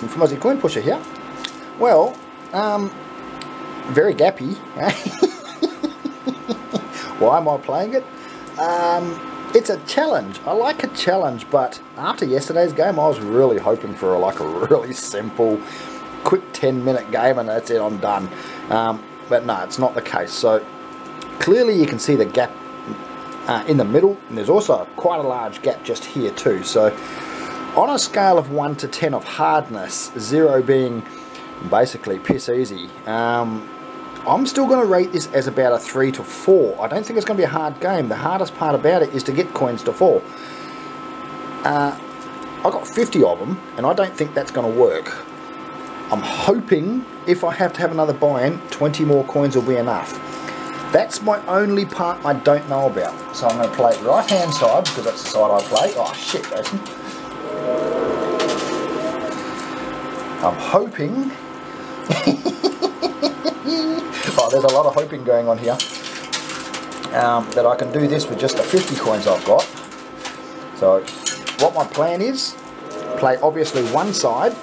From Aussie Coin Pusher here. Well, um, very gappy. Why am I playing it? Um, it's a challenge. I like a challenge, but after yesterday's game, I was really hoping for a, like a really simple, quick 10 minute game and that's it, I'm done. Um, but no, it's not the case. So clearly you can see the gap uh, in the middle, and there's also quite a large gap just here too. So on a scale of 1 to 10 of hardness, 0 being basically piss easy, um, I'm still going to rate this as about a 3 to 4. I don't think it's going to be a hard game. The hardest part about it is to get coins to fall. Uh, I got 50 of them, and I don't think that's going to work. I'm hoping if I have to have another buy-in, 20 more coins will be enough. That's my only part I don't know about. So I'm going to play right hand side, because that's the side I play. Oh shit, Jason. I'm hoping oh, there's a lot of hoping going on here um, that I can do this with just the 50 coins I've got. So what my plan is, play obviously one side.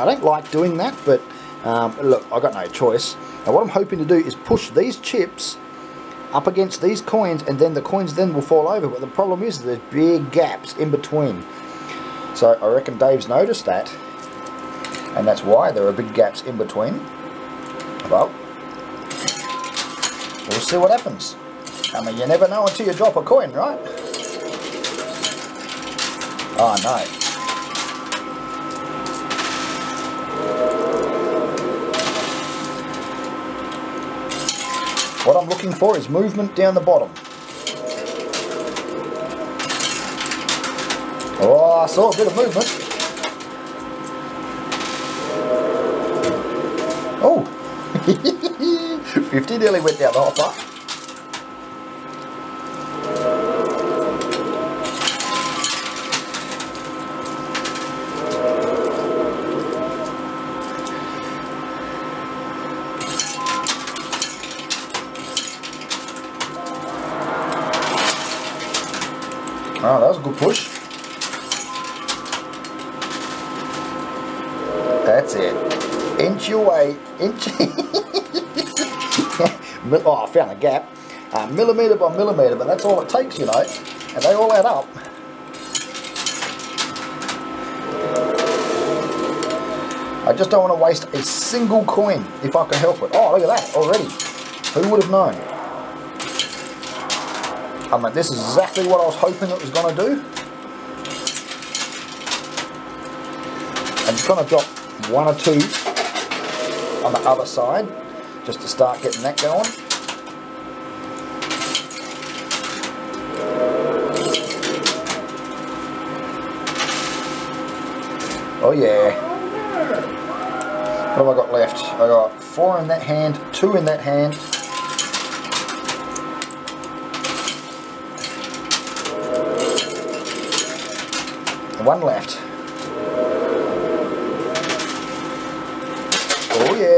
I don't like doing that, but um, look, i got no choice. Now what I'm hoping to do is push these chips up against these coins and then the coins then will fall over. But the problem is there's big gaps in between. So I reckon Dave's noticed that and that's why there are big gaps in between. Well, we'll see what happens. I mean, you never know until you drop a coin, right? Oh, no. What I'm looking for is movement down the bottom. Oh, I saw a bit of movement. Oh! 50 nearly went down the hopper. Oh, that was a good push. That's it. Inch your way. Inch. Oh, I found a gap. Uh, millimetre by millimetre, but that's all it takes, you know. And they all add up. I just don't want to waste a single coin if I can help it. Oh, look at that already. Who would have known? I mean, this is exactly what I was hoping it was going to do. I'm just going to drop one or two on the other side just to start getting that going. Oh yeah. What have I got left? I got four in that hand, two in that hand, One left.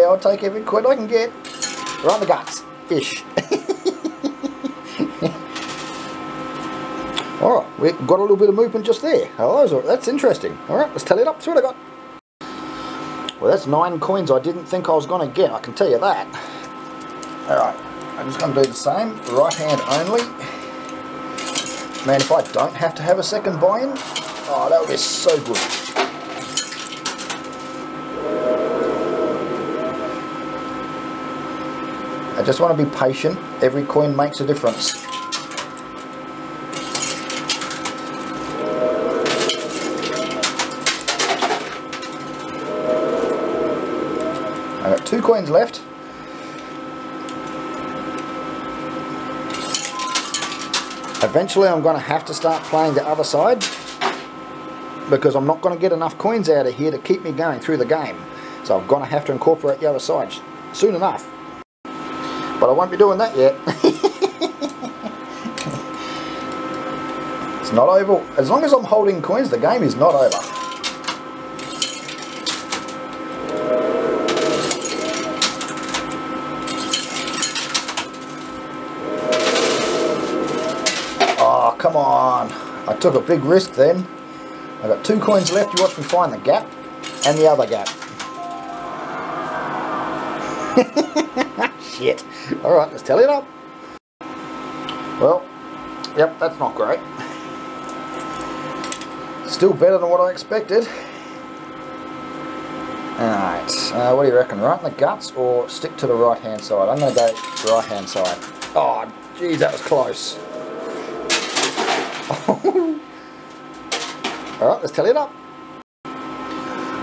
I'll take every quid I can get. In the guts. Fish. Alright, we got a little bit of movement just there. Oh, that's interesting. Alright, let's tally it up. See what I got. Well, that's nine coins I didn't think I was going to get, I can tell you that. Alright, I'm just going to do the same. Right hand only. Man, if I don't have to have a second buy-in, Oh, that would be so good. I just want to be patient. Every coin makes a difference. I've got two coins left. Eventually I'm going to have to start playing the other side because I'm not going to get enough coins out of here to keep me going through the game. So I'm going to have to incorporate the other side soon enough. But I won't be doing that yet. it's not over. As long as I'm holding coins, the game is not over. Oh, come on. I took a big risk then. I've got two coins left. You watch me find the gap. And the other gap. Shit. Alright, let's tally it up. Well, yep, that's not great. Still better than what I expected. Alright, uh, what do you reckon? Right in the guts or stick to the right hand side? I'm going to go right hand side. Oh, geez, that was close. Alright, let's tally it up.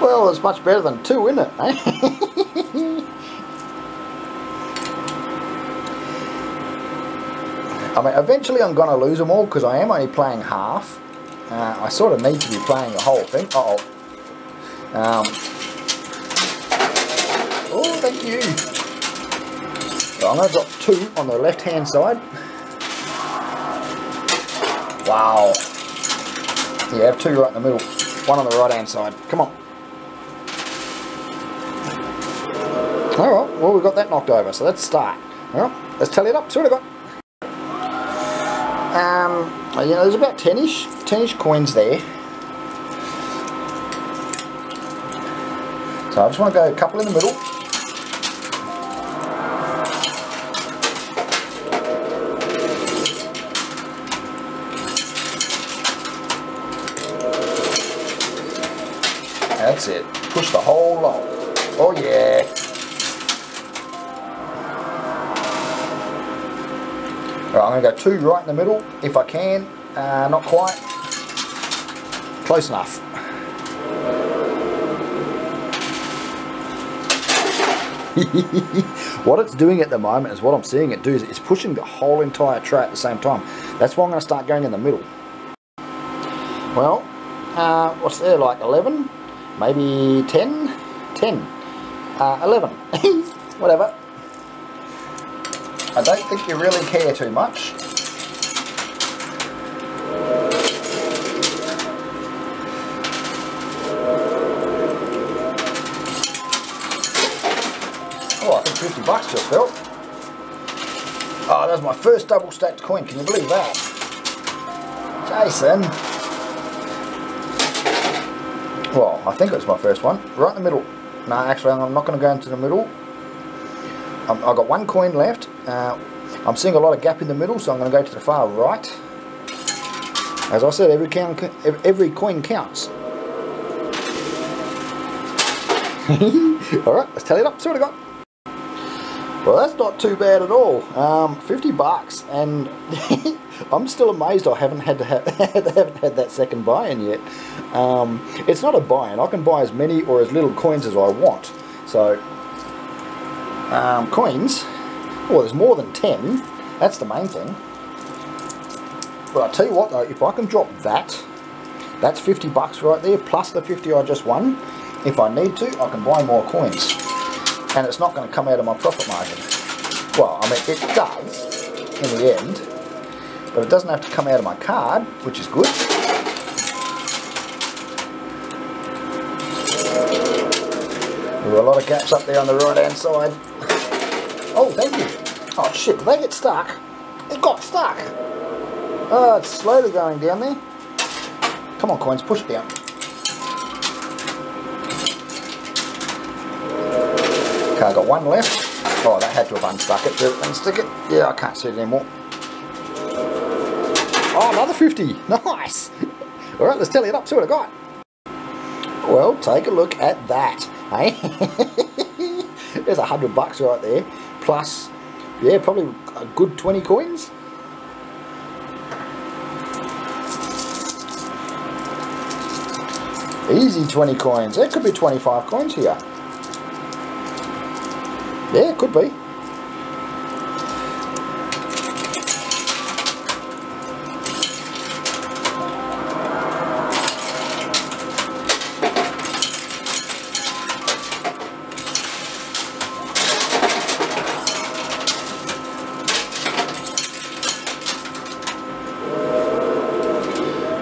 Well, it's much better than two, isn't it? Eh? I mean, eventually I'm going to lose them all because I am only playing half. Uh, I sort of need to be playing the whole thing. Uh oh um, oh, thank you. So I'm going to drop two on the left hand side. Wow. Yeah, have two right in the middle. One on the right hand side. Come on. Alright, well we've got that knocked over, so let's start. Alright, let's tally it up, see what I got. Um, you know, there's about 10-ish, 10-ish coins there. So I just want to go a couple in the middle. Going to go two right in the middle if I can. Uh, not quite. Close enough. what it's doing at the moment is what I'm seeing it do is it's pushing the whole entire tray at the same time. That's why I'm going to start going in the middle. Well, uh, what's there, like 11? Maybe 10? 10. Uh, 11. Whatever. I don't think you really care too much. Oh, I think 50 bucks just fell. Oh, ah, that's my first double stacked coin. Can you believe that? Jason. Well, I think it was my first one. Right in the middle. No, actually, I'm not going to go into the middle. Um, I've got one coin left. Uh, I'm seeing a lot of gap in the middle, so I'm going to go to the far right. As I said, every, count, every coin counts. Alright, let's tally it up, see what I got. Well, that's not too bad at all. Um, 50 bucks, and I'm still amazed I haven't had to ha haven't had that second buy-in yet. Um, it's not a buy-in. I can buy as many or as little coins as I want. So um, coins. Well, there's more than 10. That's the main thing. But I tell you what though, if I can drop that, that's 50 bucks right there, plus the 50 I just won. If I need to, I can buy more coins. And it's not going to come out of my profit margin. Well, I mean, it does, in the end. But it doesn't have to come out of my card, which is good. There were a lot of gaps up there on the right hand side. Oh, thank you. Oh shit, did they get stuck? It got stuck. Oh, it's slowly going down there. Come on, coins, push it down. Okay, I got one left. Oh, that had to have unstuck it. Did it unstick it? Yeah, I can't see it anymore. Oh, another 50. Nice. All right, let's tally it up. See what I got. Well, take a look at that. Hey, eh? there's a hundred bucks right there plus, yeah, probably a good 20 coins. Easy 20 coins. That could be 25 coins here. Yeah, could be.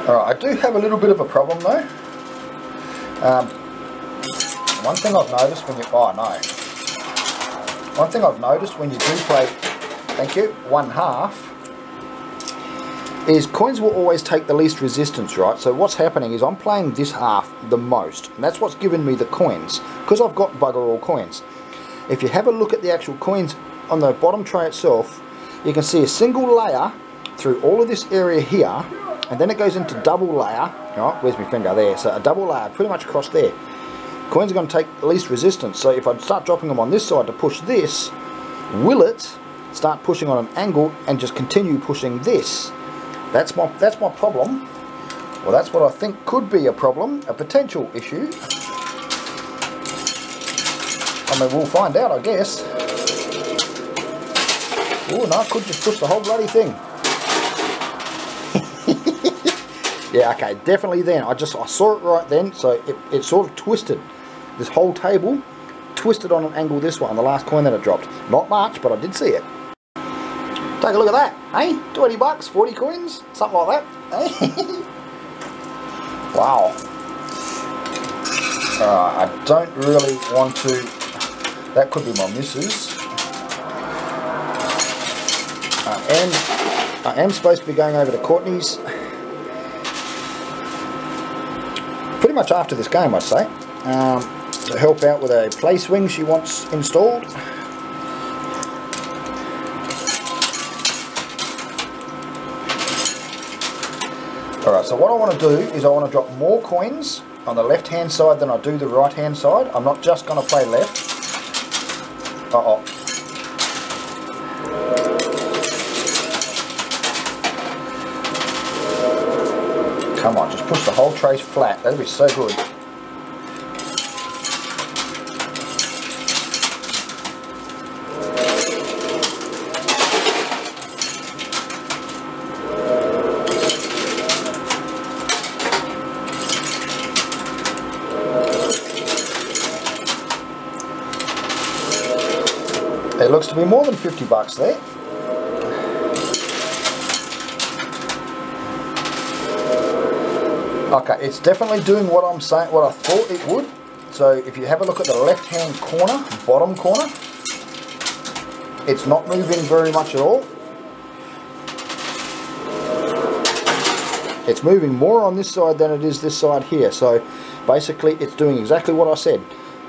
Alright, I do have a little bit of a problem though. Um, one thing I've noticed when you, oh no. One thing I've noticed when you do play, thank you, one half, is coins will always take the least resistance, right? So what's happening is I'm playing this half the most. And that's what's given me the coins, because I've got bugger all coins. If you have a look at the actual coins on the bottom tray itself, you can see a single layer through all of this area here, and then it goes into double layer, right, where's my finger there, so a double layer pretty much across there. Coins are going to take least resistance, so if I start dropping them on this side to push this, will it start pushing on an angle and just continue pushing this? That's my, that's my problem. Well, that's what I think could be a problem, a potential issue. I mean, we'll find out, I guess. Oh, no, I could just push the whole bloody thing. Yeah, okay, definitely then. I just, I saw it right then, so it, it sort of twisted. This whole table twisted on an angle this one, the last coin that it dropped. Not much, but I did see it. Take a look at that, hey? 20 bucks, 40 coins, something like that, wow. Uh, I don't really want to, that could be my missus. I am, I am supposed to be going over to Courtney's much after this game I'd say um, to help out with a play swing she wants installed Alright, so what I want to do is I want to drop more coins on the left hand side than I do the right hand side. I'm not just going to play left. Uh oh. Come on, just trace flat. That'd be so good. It looks to be more than 50 bucks there. Okay, it's definitely doing what I'm saying, what I thought it would. So if you have a look at the left-hand corner, bottom corner, it's not moving very much at all. It's moving more on this side than it is this side here. So basically it's doing exactly what I said.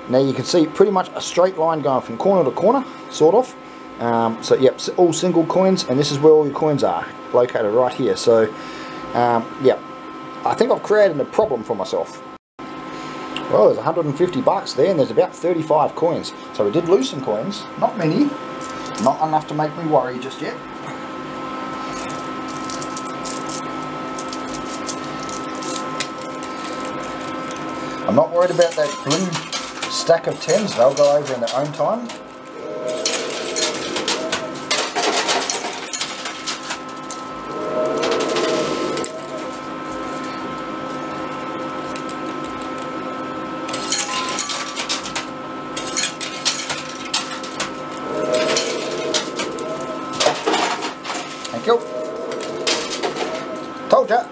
Now you can see pretty much a straight line going from corner to corner, sort of. Um, so yep, all single coins, and this is where all your coins are, located right here. So um, yep, I think I've created a problem for myself. Well, there's 150 bucks there, and there's about 35 coins. So we did lose some coins, not many, not enough to make me worry just yet. I'm not worried about that blue stack of 10s, they'll go over in their own time. Thank you. Told ya.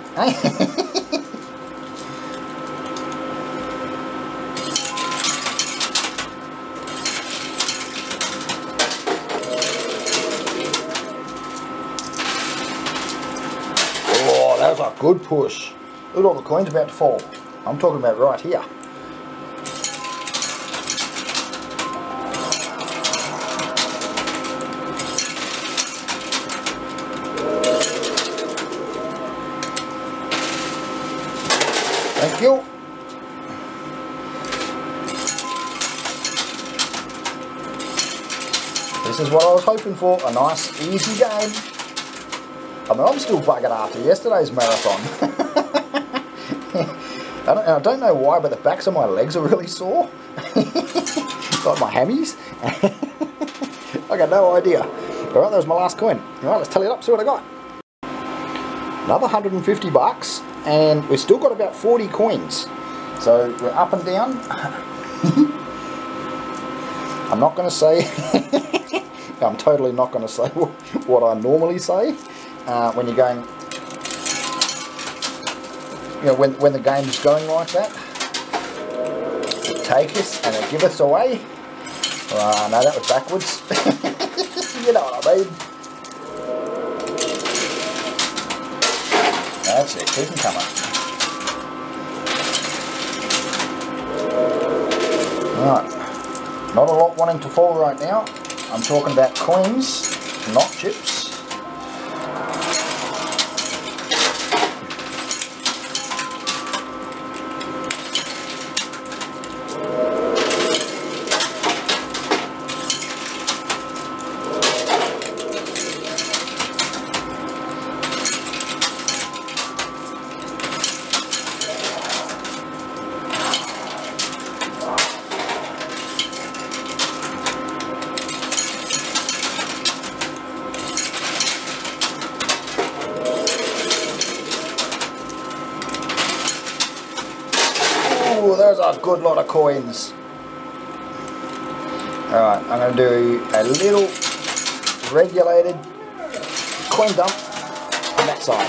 that was a good push. Look at all the coins about to fall. I'm talking about right here. Thank you. This is what I was hoping for, a nice easy game. I mean, I'm still buggered after yesterday's marathon. I don't, I don't know why, but the backs of my legs are really sore. like my hammies. I got no idea. Alright, that was my last coin. Alright, let's tally it up, see what I got. Another 150 bucks, and we've still got about 40 coins. So we're up and down. I'm not going to say, I'm totally not going to say what I normally say uh, when you're going, you know, when, when the game's going like that. Take us and give us away. Uh, no, that was backwards. you know what I mean. That's it, keep them coming. Alright, not a lot wanting to fall right now. I'm talking about coins, not chips. those are a good lot of coins. Alright, I'm going to do a little regulated coin dump on that side.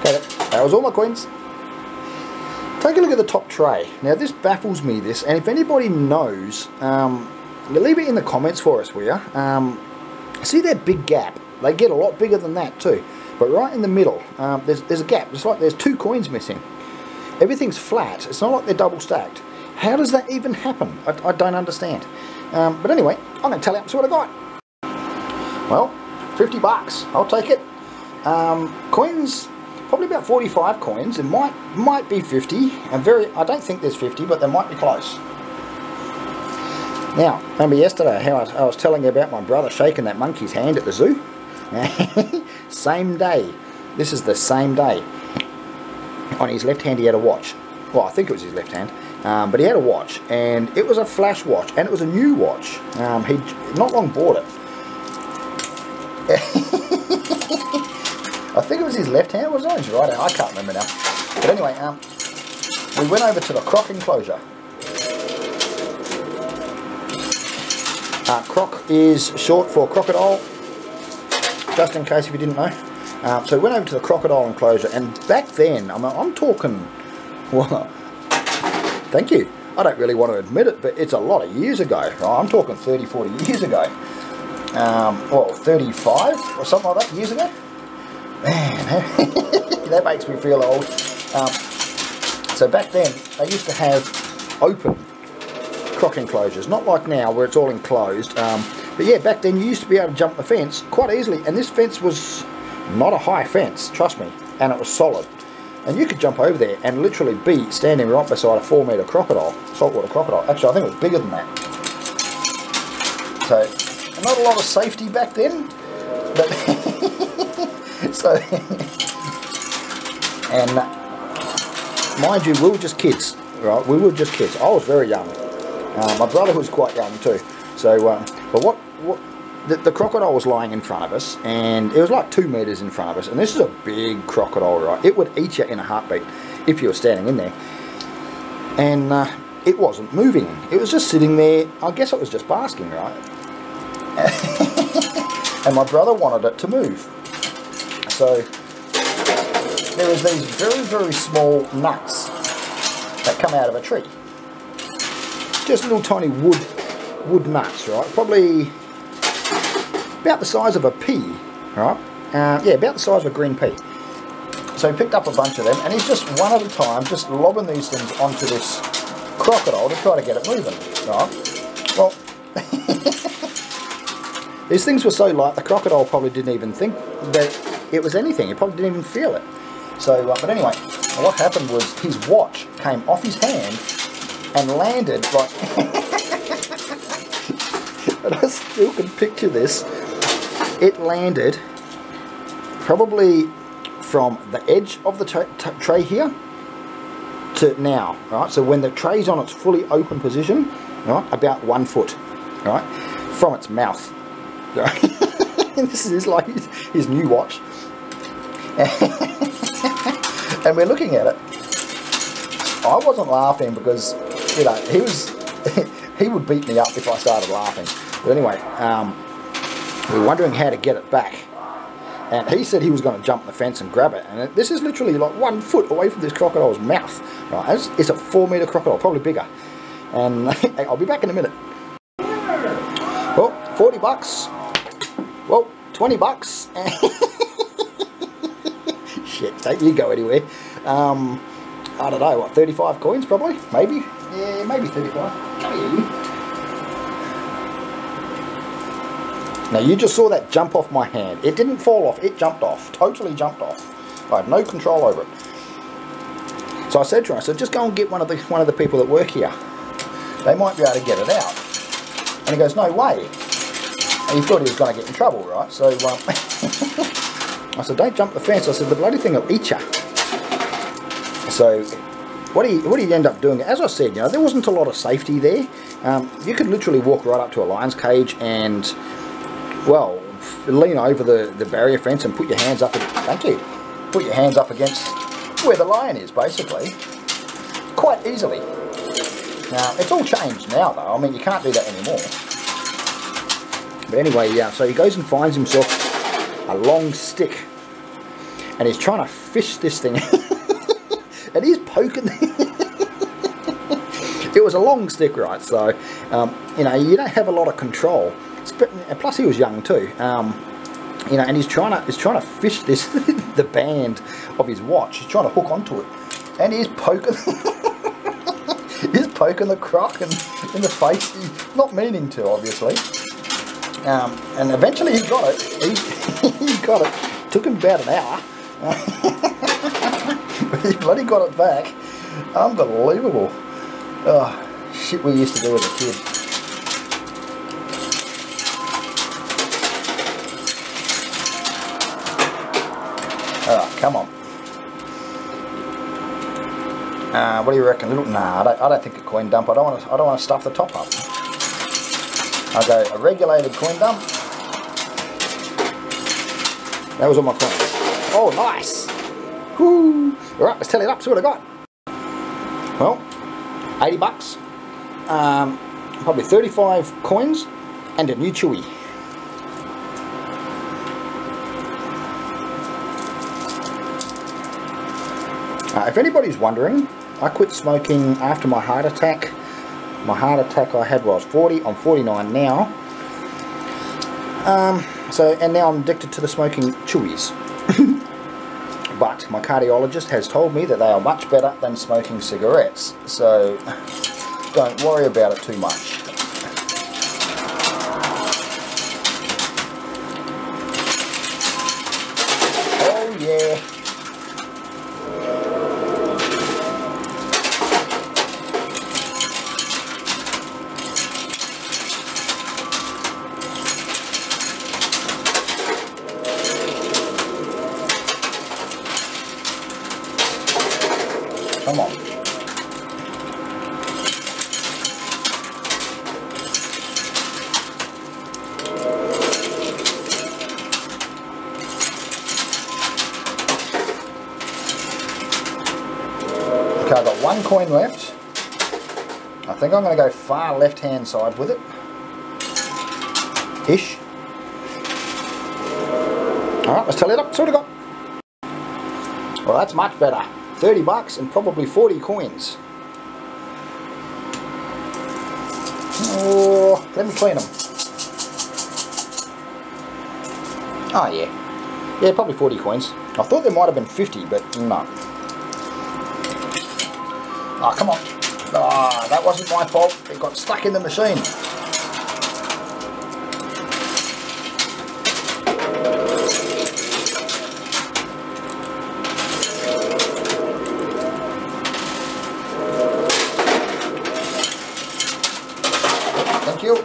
Okay, that was all my coins. Take a look at the top tray. Now this baffles me this, and if anybody knows, um, leave it in the comments for us, will you? Um, see that big gap? They get a lot bigger than that too. But right in the middle, um, there's, there's a gap. It's like there's two coins missing. Everything's flat. It's not like they're double stacked. How does that even happen? I, I don't understand. Um, but anyway, I'm going to tell you what I got. Well, 50 bucks. I'll take it. Um, coins, probably about 45 coins. It might might be 50. And very, I don't think there's 50, but they might be close. Now, remember yesterday how I I was telling you about my brother shaking that monkey's hand at the zoo? same day. This is the same day on his left hand he had a watch. Well, I think it was his left hand. Um, but he had a watch, and it was a flash watch, and it was a new watch. Um, he not long bought it. I think it was his left hand, was it? His right hand? I can't remember now. But anyway, um, we went over to the croc enclosure. Uh, croc is short for crocodile, just in case if you didn't know. Um, so we went over to the crocodile enclosure, and back then, I'm, I'm talking, well, thank you. I don't really want to admit it, but it's a lot of years ago. Right? I'm talking 30, 40 years ago. Um, well, 35 or something like that years ago. Man, that makes me feel old. Um, so back then, they used to have open croc enclosures, not like now where it's all enclosed. Um, but yeah, back then you used to be able to jump the fence quite easily, and this fence was not a high fence, trust me, and it was solid. And you could jump over there and literally be standing right beside a four metre crocodile, saltwater crocodile. Actually, I think it was bigger than that. So, not a lot of safety back then, but so, and mind you, we were just kids, right? We were just kids. I was very young. Uh, my brother was quite young too. So, um, but what, what the, the, crocodile was lying in front of us and it was like two meters in front of us and this is a big crocodile right? It would eat you in a heartbeat if you were standing in there. And uh, it wasn't moving. It was just sitting there. I guess it was just basking right? And my brother wanted it to move. So there was these very very small nuts that come out of a tree. Just little tiny wood wood nuts right? Probably about the size of a pea, right? Uh, yeah, about the size of a green pea. So he picked up a bunch of them, and he's just one at a time, just lobbing these things onto this crocodile to try to get it moving, right? Well, these things were so light, the crocodile probably didn't even think that it was anything. He probably didn't even feel it. So, uh, but anyway, what happened was his watch came off his hand and landed like... and I still can picture this it landed probably from the edge of the tray here to now, right? So when the tray's on its fully open position, right, about one foot, right, from its mouth, right? this is like his, his new watch. and we're looking at it. I wasn't laughing because, you know, he was, he would beat me up if I started laughing. But anyway, um, we were wondering how to get it back. And he said he was going to jump the fence and grab it. And this is literally like one foot away from this crocodile's mouth. Right, it's, it's a four metre crocodile, probably bigger. And I'll be back in a minute. Well, 40 bucks. Well, 20 bucks. Shit, don't you go anywhere. Um, I don't know, what, 35 coins probably? Maybe? Yeah, maybe 35. Come here, you. Now you just saw that jump off my hand. It didn't fall off, it jumped off. Totally jumped off. I had no control over it. So I said to him, I said, just go and get one of the one of the people that work here. They might be able to get it out. And he goes, no way. And he thought he was going to get in trouble, right? So um, I said, don't jump the fence. I said, the bloody thing will eat you. So what he what he end up doing, as I said, you know, there wasn't a lot of safety there. Um, you could literally walk right up to a lion's cage and, well, lean over the, the barrier fence and put your hands up. Thank you. Put your hands up against where the lion is, basically, quite easily. Now, it's all changed now, though. I mean, you can't do that anymore. But anyway, yeah, so he goes and finds himself a long stick. And he's trying to fish this thing. and he's poking. it was a long stick, right? So, um, you know, you don't have a lot of control. Plus, he was young too. Um, you know, and he's trying to he's trying to fish this the band of his watch. He's trying to hook onto it, and he's poking. he's poking the croc in, in the face, he, not meaning to, obviously. Um, and eventually he got it. He, he got it. Took him about an hour. but he bloody got it back. Unbelievable. Oh, shit we used to do as a kid. Alright, come on. Uh, what do you reckon? Little? Nah, I don't, I don't think a coin dump. I don't want to. I don't want to stuff the top up. I'll go a regulated coin dump. That was all my coins. Oh, nice. Whoo. All right, let's tally it up. See what I got. Well, 80 bucks. Um, probably 35 coins and a new Chewy. Uh, if anybody's wondering, I quit smoking after my heart attack. My heart attack I had was 40, I'm 49 now. Um, so, and now I'm addicted to the smoking chewies. but my cardiologist has told me that they are much better than smoking cigarettes. So, don't worry about it too much. Oh yeah. Come on. Okay, I've got one coin left. I think I'm going to go far left hand side with it. Ish. Alright, let's tally it up. What I got. Well, that's much better. 30 bucks and probably 40 coins. Oh, let me clean them. Oh yeah. Yeah, probably 40 coins. I thought there might have been 50, but no. Oh, come on. Ah, that wasn't my fault. It got stuck in the machine. Thank you.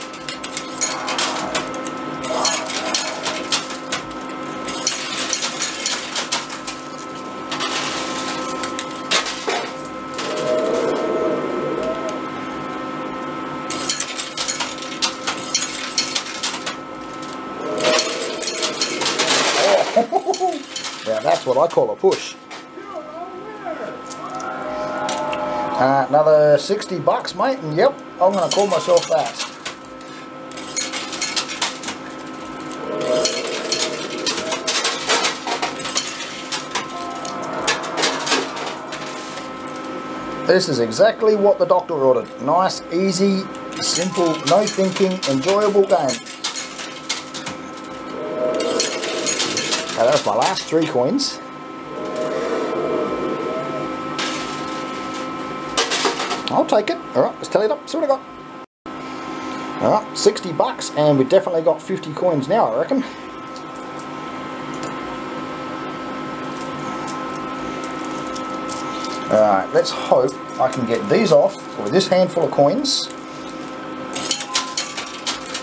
Now that's what I call a push. Uh, another 60 bucks, mate, and yep, I'm going to call myself that. This is exactly what the doctor ordered. Nice, easy, simple, no thinking, enjoyable game. Now that's my last three coins. I'll take it. Alright, let's tally it up. See what I got. Alright, 60 bucks, and we definitely got 50 coins now, I reckon. Alright, let's hope I can get these off with this handful of coins.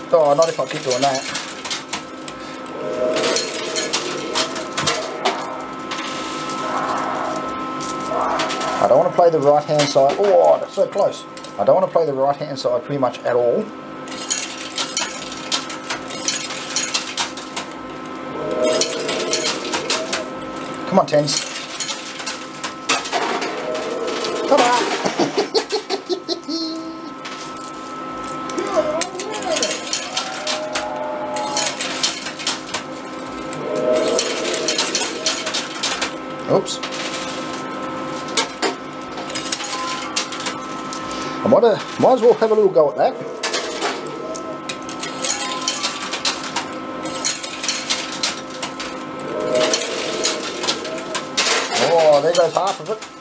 Oh, not if I keep doing that. I don't want to play the right hand side. Oh, that's so close. I don't want to play the right hand side pretty much at all. Come on, tens. Come on. Oops. I might, as well have a little go at that. Oh, there goes half of it.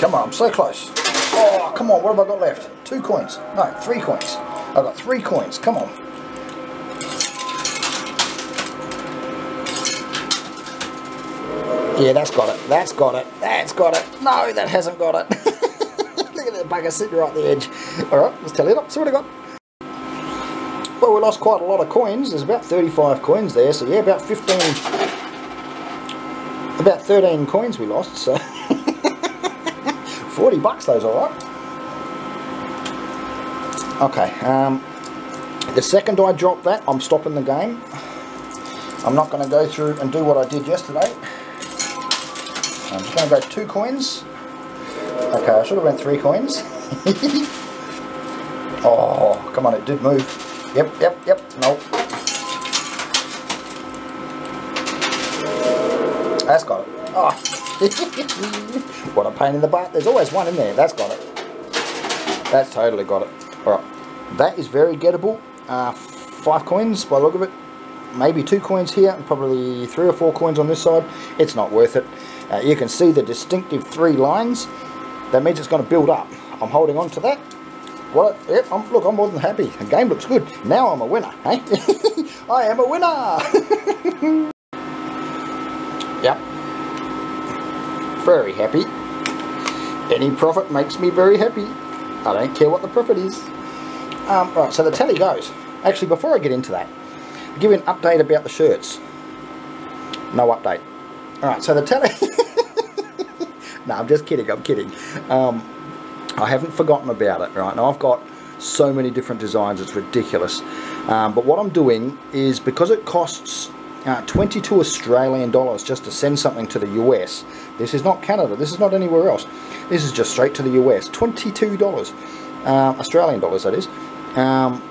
Come on, I'm so close. Oh, come on, what have I got left? Two coins. No, three coins. I've got three coins. Come on. Yeah, that's got it. That's got it. That's got it. No, that hasn't got it. Look at that bugger sitting right at the edge. Alright, let's tally it up. See what I got. Well, we lost quite a lot of coins. There's about 35 coins there. So, yeah, about 15... About 13 coins we lost, so... 40 bucks those alright. Okay, um, the second I drop that, I'm stopping the game. I'm not going to go through and do what I did yesterday. I'm just going to go two coins. Okay, I should have went three coins. oh, come on, it did move. Yep, yep, yep, nope. That's got it. Oh. what a pain in the butt. There's always one in there. That's got it. That's totally got it. Alright. That is very gettable. Uh, five coins by the look of it. Maybe two coins here and probably three or four coins on this side. It's not worth it. Uh, you can see the distinctive three lines. That means it's going to build up. I'm holding on to that. What? Yep, I'm, look, I'm more than happy. The game looks good. Now I'm a winner, hey? I am a winner! very happy. Any profit makes me very happy. I don't care what the profit is. Um, right, so the tally goes. Actually, before I get into that, I'll give you an update about the shirts. No update. Alright, so the tally... no, I'm just kidding, I'm kidding. Um, I haven't forgotten about it, right? Now, I've got so many different designs, it's ridiculous. Um, but what I'm doing is, because it costs uh, 22 Australian dollars just to send something to the US. This is not Canada, this is not anywhere else. This is just straight to the US. $22, uh, Australian dollars that is. Um,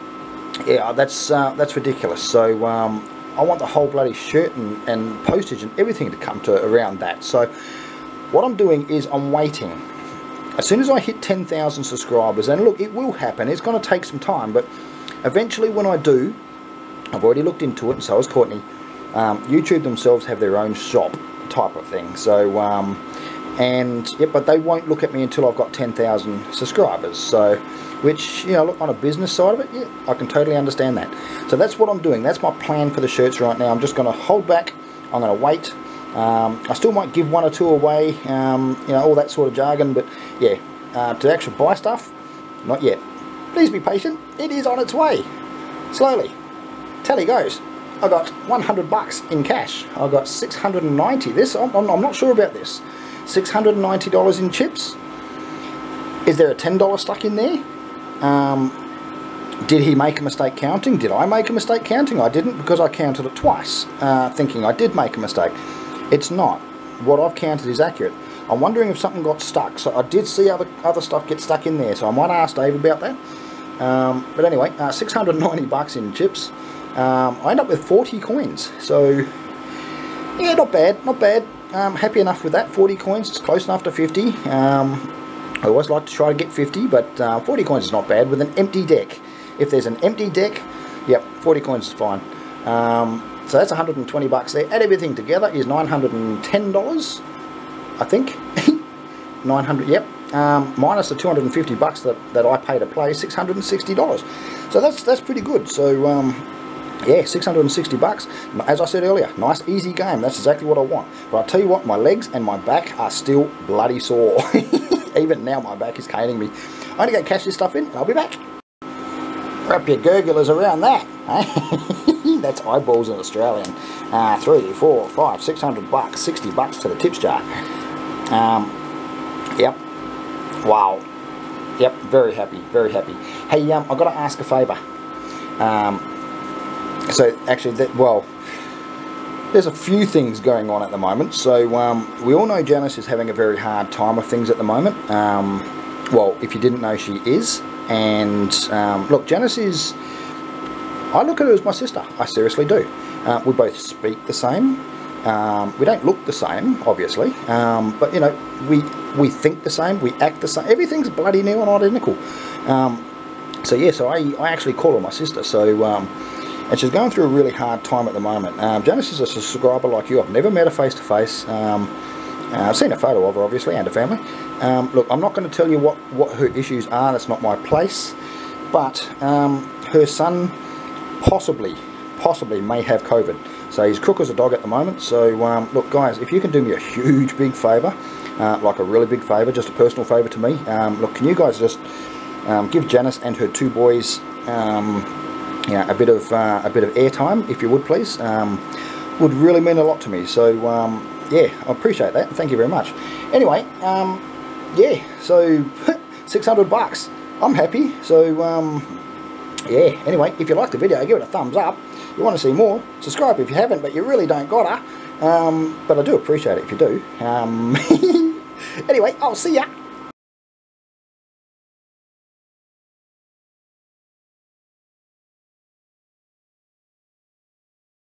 yeah, that's uh, that's ridiculous. So um, I want the whole bloody shirt and, and postage and everything to come to around that. So what I'm doing is I'm waiting. As soon as I hit 10,000 subscribers, and look, it will happen. It's going to take some time, but eventually when I do, I've already looked into it, and so has Courtney. Um, YouTube themselves have their own shop type of thing. So, um, and yeah, but they won't look at me until I've got 10,000 subscribers. So, which, you know, look on a business side of it, yeah, I can totally understand that. So that's what I'm doing. That's my plan for the shirts right now. I'm just going to hold back. I'm going to wait. Um, I still might give one or two away, um, you know, all that sort of jargon. But yeah, uh, to actually buy stuff, not yet. Please be patient. It is on its way. Slowly. Tally goes. I got 100 bucks in cash. I got 690. This I'm, I'm not sure about this. $690 in chips. Is there a $10 stuck in there? Um, did he make a mistake counting? Did I make a mistake counting? I didn't because I counted it twice, uh, thinking I did make a mistake. It's not. What I've counted is accurate. I'm wondering if something got stuck. So I did see other other stuff get stuck in there, so I might ask Dave about that. Um, but anyway, uh, 690 bucks in chips. Um, I end up with 40 coins. So yeah, not bad, not bad. Um, happy enough with that. 40 coins, it's close enough to 50. Um, I always like to try to get 50, but uh, 40 coins is not bad with an empty deck. If there's an empty deck, yep, 40 coins is fine. Um, so that's 120 bucks there. Add everything together is $910, I think. 900, yep. Um, minus the 250 bucks that, that I pay to play, $660. So that's that's pretty good. So um, yeah, 660 bucks. As I said earlier, nice easy game. That's exactly what I want. But I'll tell you what, my legs and my back are still bloody sore. Even now my back is caning me. I'm going to go cash this stuff in and I'll be back. Wrap your gurglers around that. Eh? That's eyeballs in Australian. Uh, three, four, five, six hundred bucks, 60 bucks to the tips jar. Um, yep. Wow. Yep, very happy, very happy. Hey, um, I've got to ask a favour. Um, so, actually, that well, there's a few things going on at the moment. So, um, we all know Janice is having a very hard time of things at the moment. Um, well, if you didn't know, she is. And um, look, Janice is. I look at her as my sister. I seriously do. Uh, we both speak the same. Um, we don't look the same, obviously, um, but you know, we we think the same, we act the same. Everything's bloody new and identical. Um, so yeah, so I, I actually call her my sister. So and she's going through a really hard time at the moment. Um, Janice is a subscriber like you. I've never met her face to face. Um, uh, I've seen a photo of her, obviously, and her family. Um, look, I'm not going to tell you what what her issues are. That's not my place. But um, her son possibly, possibly may have COVID. So he's crook as a dog at the moment. So um, look, guys, if you can do me a huge, big favour, uh, like a really big favour, just a personal favour to me. Um, look, can you guys just give Janice and her two boys, you know, a bit of uh, a bit of airtime, if you would, please. Um, would really mean a lot to me. So um, yeah, I appreciate that. Thank you very much. Anyway, yeah, so 600 bucks. I'm happy. So yeah. Anyway, if you like the video, give it a thumbs up you want to see more, subscribe if you haven't, but you really don't gotta. Um, but I do appreciate it if you do. Um, anyway, I'll see ya.